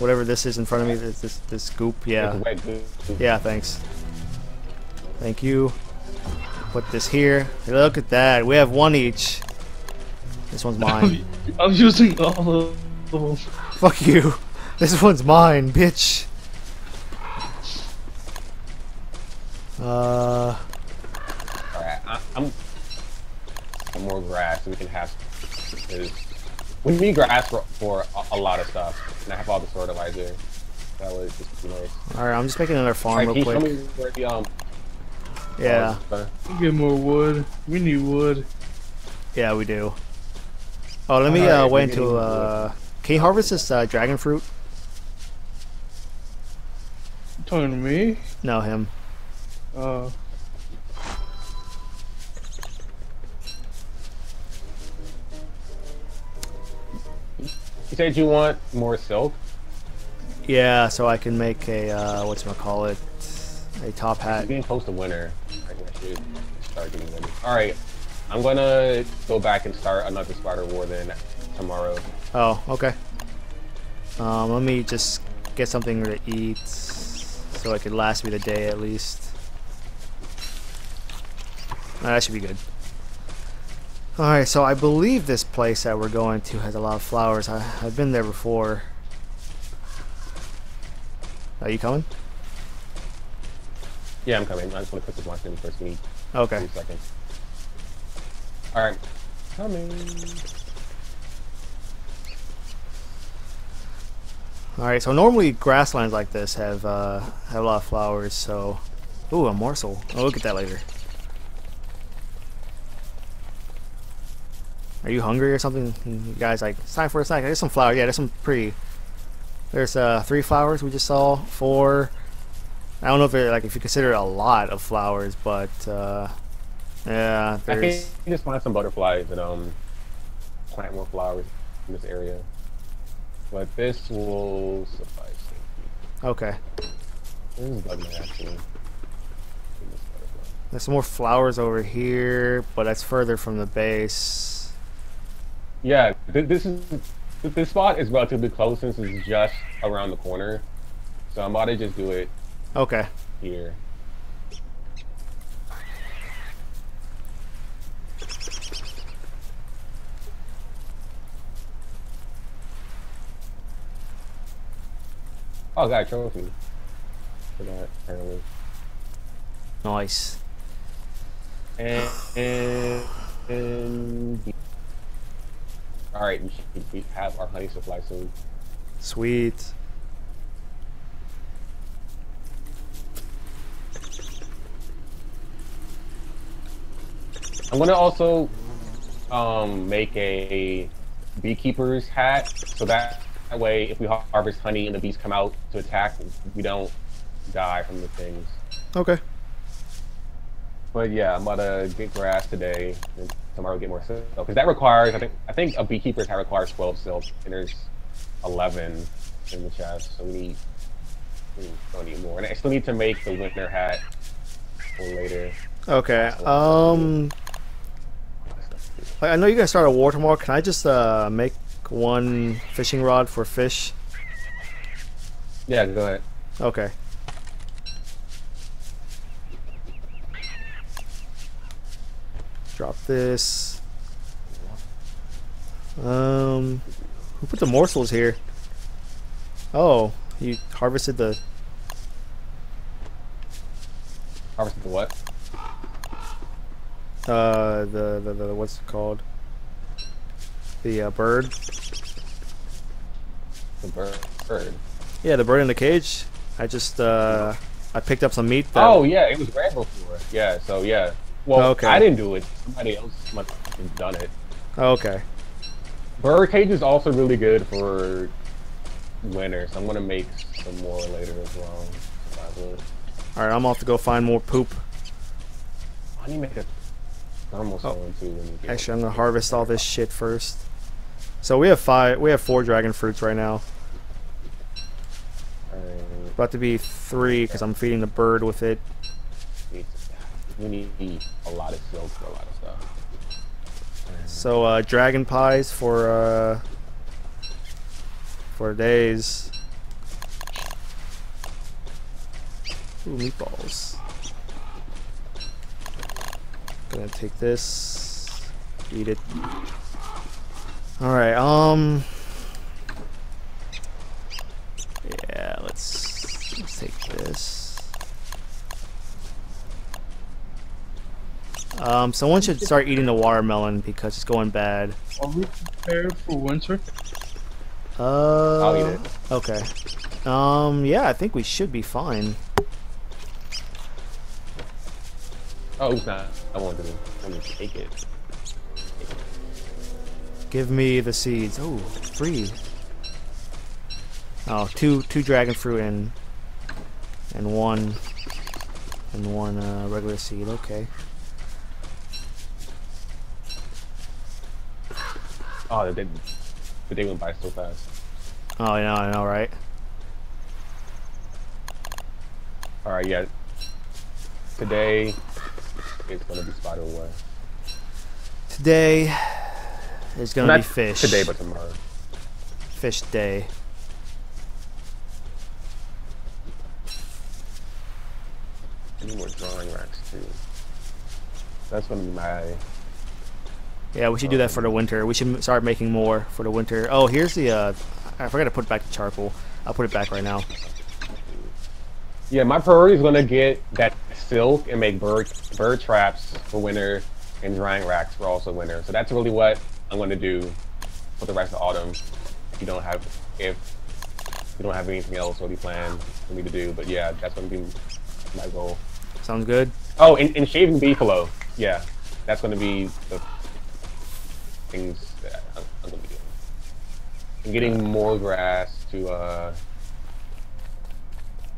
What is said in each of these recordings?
Whatever this is in front of me, this this, this goop. Yeah. It's wet goo. Yeah, thanks. Thank you. Put this here. Hey, look at that. We have one each. This one's mine. I'm using all of them. Fuck you. This one's mine, bitch. Uh, Alright, I- I'm. Some more grass we can have. Cause we need grass for, for a, a lot of stuff, and I have all the fertilizer. That would just be nice. alright, I'm just making another farm Alright, can real you show quick. me where the um? Yeah, uh, Get more wood. We need wood. yeah, we do. Oh, let me uh, Alright, wait until. Uh, can you harvest this uh, dragon fruit? You talking to me? No, him. Uh, You said you want more silk. Yeah, so I can make a uh, what's call it, a top It's hat. getting close to winter. I should start getting ready. All right, I'm gonna go back and start another spider war then tomorrow. Oh, okay. Um, let me just get something to eat so it could last me the day at least. That should be good. Alright, so I believe this place that we're going to has a lot of flowers. I, I've been there before. Are you coming? Yeah, I'm coming. I just want to this one thing first. Give me Okay. three seconds. All right, coming. Alright, so normally grasslands like this have uh, have a lot of flowers, so... Ooh, a morsel. I'll look at that later. Are you hungry or something? You guys like, it's time for a snack. There's some flowers. Yeah, there's some pretty... There's uh, three flowers we just saw. Four. I don't know if it, like if you consider a lot of flowers, but uh, yeah, I can there's just find some butterflies and um plant more flowers in this area. But this will suffice. okay. This is Bugman actually. There's some more flowers over here, but that's further from the base. Yeah, th- this is th- this spot is relatively close since it's just around the corner. So I'm about to just do it Okay. here. Oh, I got a trophy. Forgot apparently. Nice. And, and, and all right, we should we have our honey supply soon. Sweet. I'm gonna also um, make a beekeeper's hat, so that, that way, if we harvest honey and the bees come out to attack, we don't die from the things. Okay. But yeah, I'm about to get grass today, and tomorrow get more silk because that requires. I think I think a beekeeper's hat requires 12 silk, and there's 11 in the chest, so we need. We don't need more, and I still need to make the winter hat for later. Okay. Um, I I know you're gonna start a war tomorrow. Can I just uh make one fishing rod for fish? Yeah, go ahead. Okay. Drop this. Um, who put the morsels here? Oh, you harvested the. Harvest the what? Uh, the, the, the what's it called? The uh, bird. The bird. bird. Yeah, the bird in the cage. I just uh, I picked up some meat. That, Oh yeah, it was red before. Yeah, so yeah. Well, Okay. I didn't do it. Somebody else must have done it. Okay. Bird cage is also really good for winter, so I'm gonna make some more later as well. All right, I'm off to go find more poop. I need to make a thermal oh. stone too. When you get Oh. Actually, I'm gonna harvest all this shit first. So we have five. We have four dragon fruits right now. Alright, About to be three because I'm feeding the bird with it you need a lot of silk for a lot of stuff. So uh, dragon pies for uh, for days. Ooh, meatballs. Gonna take this, eat it. All right. Um. Yeah. Let's let's take this. Um, someone should start eating the watermelon because it's going bad. Are we prepared for winter? Uh, I'll eat it. Okay. Um, yeah, I think we should be fine. Oh, it's not. I want to. I'm gonna take it. Give me the seeds. Oh, free. Oh, two two dragon fruit and and one and one uh, regular seed. Okay. Oh, the day, the day went by so fast. Oh, I know, I know, right? All right, yeah. Today it's gonna be Spider War. Today is gonna Not be fish. today, but tomorrow. fish day. I need more drying racks too. That's gonna be my. Yeah, we should do that for the winter. We should start making more for the winter. Oh, here's the. Uh, I forgot to put back the charcoal. I'll put it back right now. Yeah, my priority is gonna get that silk and make bird bird traps for winter and drying racks for also winter. So that's really what I'm gonna do for the rest of autumn. If you don't have if you don't have anything else really planned for me to do, but yeah, that's gonna be my goal. Sounds good. Oh, and, and shaving beefalo. Yeah, that's gonna be the things that I'm, I'm gonna be doing. And getting more grass to uh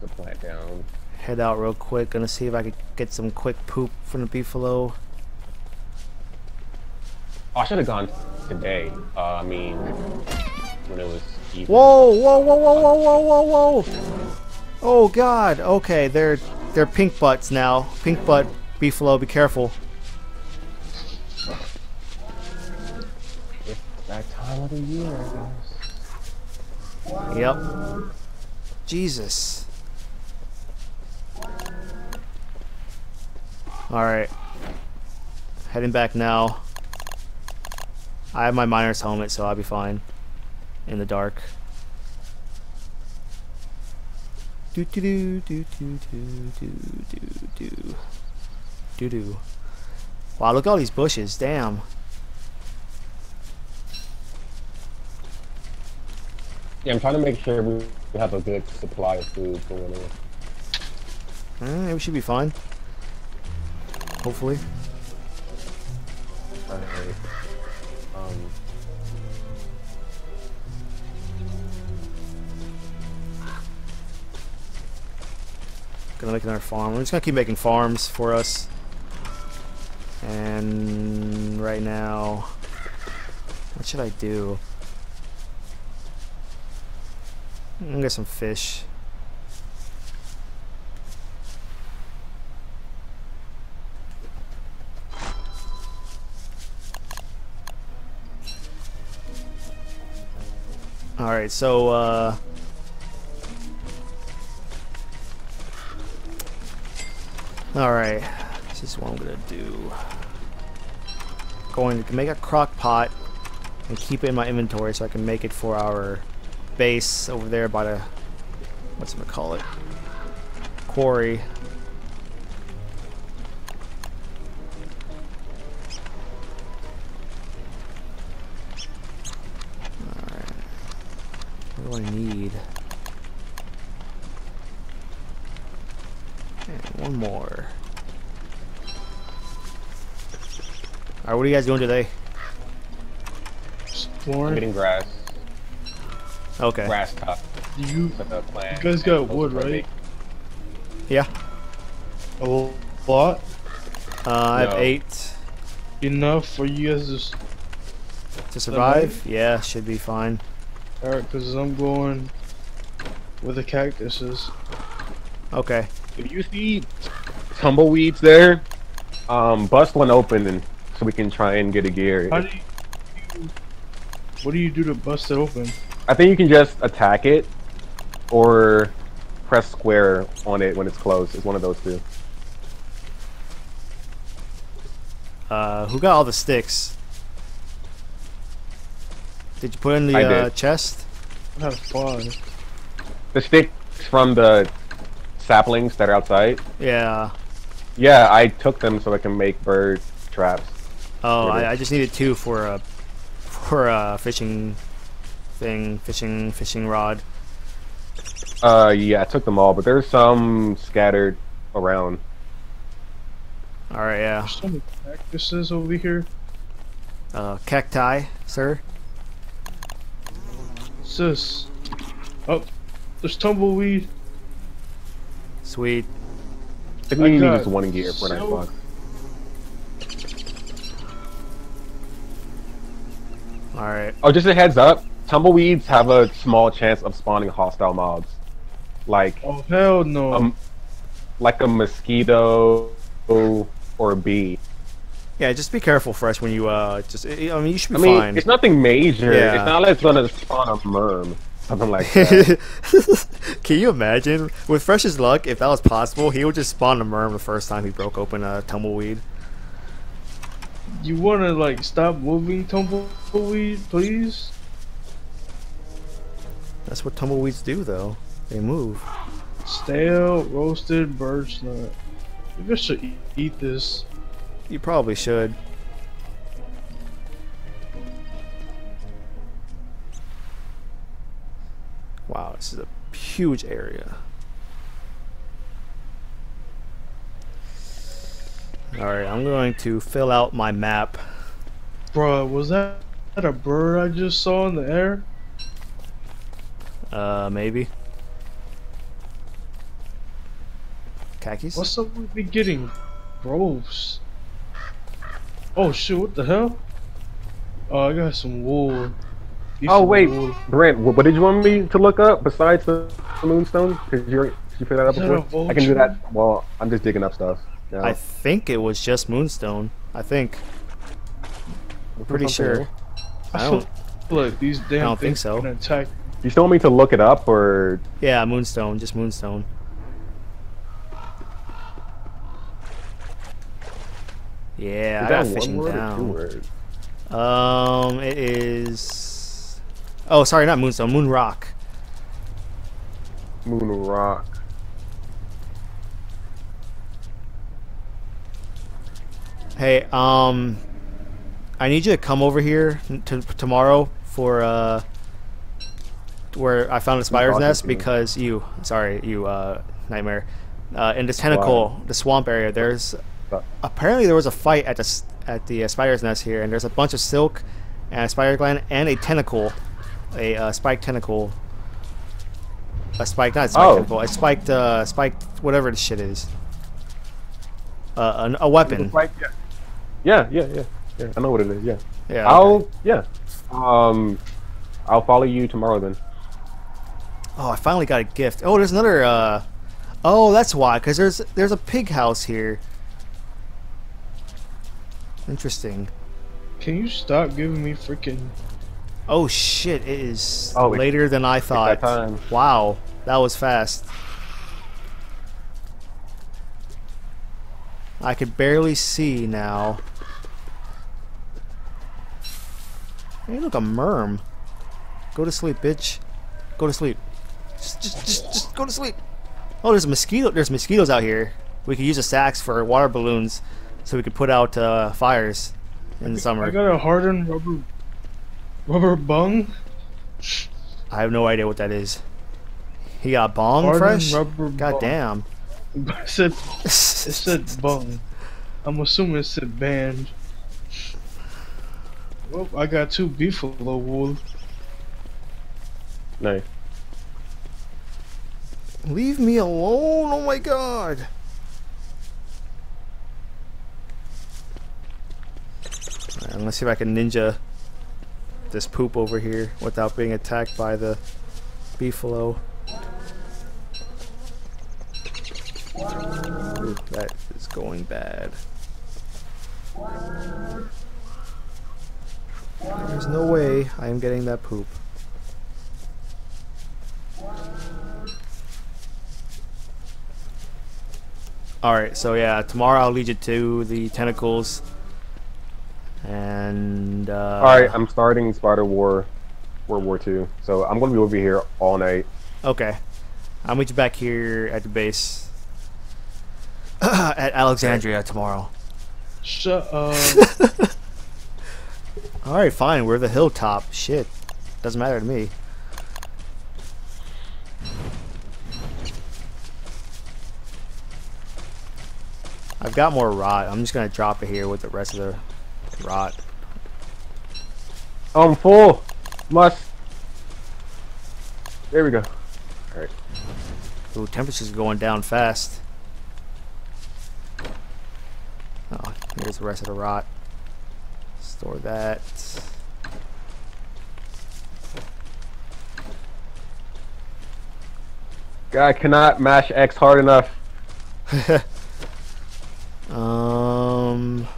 to plant down. Head out real quick. Gonna see if I could get some quick poop from the beefalo. Oh, I should have gone today. Uh, I mean, when it was evening. Whoa! Whoa! Whoa! Whoa! Whoa! Whoa! Whoa! Whoa! Oh God! Okay, they're they're pink butts now. Pink butt beefalo. Be careful. That time of the year, I guess. Yep. Jesus. Alright. Heading back now. I have my miner's helmet, so I'll be fine. In the dark. Do do do do do do do do do do do. Wow, look at all these bushes. Damn. Yeah, I'm trying to make sure we we have a good supply of food for winter. Eh, we should be fine. Hopefully. Alright. Um, Gonna make another farm. We're just gonna keep making farms for us. And right now, what should I do? I'm get some fish. Alright, so, uh... Alright, this is what I'm gonna do. Going to make a crock pot and keep it in my inventory so I can make it for our base over there by the what's it gonna call it? Quarry. Alright. What do I need? And one more. Alright, what are you guys doing today? Exploring. getting grass, Okay. grass top You for the plant. You guys got wood, right? Yeah. a lot Uh, I have eight enough for you guys to. to survive. Yeah, should be fine. Alright, because I'm going with the cactuses. Okay. If you see tumbleweeds there, um, bust one open and so we can try and get a gear. How do you. What do you do to bust it open? I think you can just attack it, or press square on it when it's closed. It's one of those two. Uh, who got all the sticks? Did you put in the uh, chest? I have. The sticks from the saplings that are outside. Yeah. Yeah, I took them so I can make bird traps. Oh, I, I just needed two for a for a fishing thing, fishing fishing rod. Uh, yeah, I took them all, but there's some scattered around. All right, yeah. There's so many cactuses over here. Uh, cacti, sir. Sis. Oh, there's tumbleweed. Sweet. I think we need just one gear for nine so- bucks. All right. Oh, just a heads up. Tumbleweeds have a small chance of spawning hostile mobs, like Oh hell no. um, like a mosquito or a bee. Yeah, just be careful, fresh, when you uh just. I I mean, you should be I mean, fine. it's nothing major. Yeah. It's not like it's gonna spawn a merm, something like that. Can you imagine? With Fresh's luck, if that was possible, he would just spawn a merm the first time he broke open a tumbleweed. you wanna like stop moving tumbleweed, please? That's what tumbleweeds do, though. They move. Stale roasted birch nut. Maybe I should eat, eat this. You probably should. Wow, this is a huge area. Alright, I'm going to fill out my map. Bruh, was that, that a bird I just saw in the air? Uh, maybe. Khakis? What's up with me getting gross? Oh shit, what the hell? Oh, I got some wool. Need oh wait, wool. Brent, what did you want me to look up besides the, the moonstone? Did you did you figure that up Is that before? I can do that. Well, I'm just digging up stuff. now. I think it was just Moonstone. I think. I'm pretty Something sure. else? I I don't. feel like these damn I don't think so. can attack. You still want me to look it up or? Yeah, Moonstone. Just Moonstone. Yeah, Is I got fishing word down. Um, it is. Oh, sorry, not Moonstone. Moon Rock. Moon rock. Hey, um, I need you to come over here tomorrow for uh, where I found a spider's nest because you, sorry, you uh, Nyghtmair, uh, in this tentacle, the swamp area. There's apparently there was a fight at the at the uh, spider's nest here, and there's a bunch of silk and a spider gland and a tentacle, a uh, spiked tentacle. A spiked, not a spiked Oh. tentacle, a spiked, uh, spiked, whatever the shit is. Uh, an, a weapon. Right, yeah. Yeah, yeah, yeah, yeah. I know what it is. Yeah. Yeah. I'll yeah. Um, I'll follow you tomorrow then. Oh, I finally got a gift. Oh, there's another. uh... Oh, that's why. Cause there's there's a pig house here. Interesting. Can you stop giving me freaking? Oh shit! It is Oh, later than I thought. that time. Wow, that was fast. I could barely see now. Hey, look, a merm. Go to sleep, bitch. Go to sleep. Just, just, just, just go to sleep. Oh, there's a mosquito. There's mosquitoes out here. We could use the sacks for water balloons, so we could put out uh, fires in the summer. I got a hardened rubber, rubber bung. I have no idea what that is. He got bong Hardened fresh. rubber God bung. damn. it said it said bung. I'm assuming it said band. Well, I got two beefalo wool. Nice. Leave me alone! Oh my god! Gonna see if I can ninja this poop over here without being attacked by the beefalo. Ooh, that is going bad. There's no way I am getting that poop. All right, so yeah, tomorrow I'll lead you to the tentacles, and uh, All right, I'm starting Spider War, World War Two. So I'm gonna be over here all night. okay, I'll meet you back here at the base at Alexandria tomorrow. Shut up. All right, fine. We're the hilltop. Shit, doesn't matter to me. I've got more rot. I'm just gonna drop it here with the rest of the rot. I'm full. Must. There we go. All right. Ooh, temperature's going down fast. Oh, here's the rest of the rot. Store that. Guy cannot mash X hard enough. Um...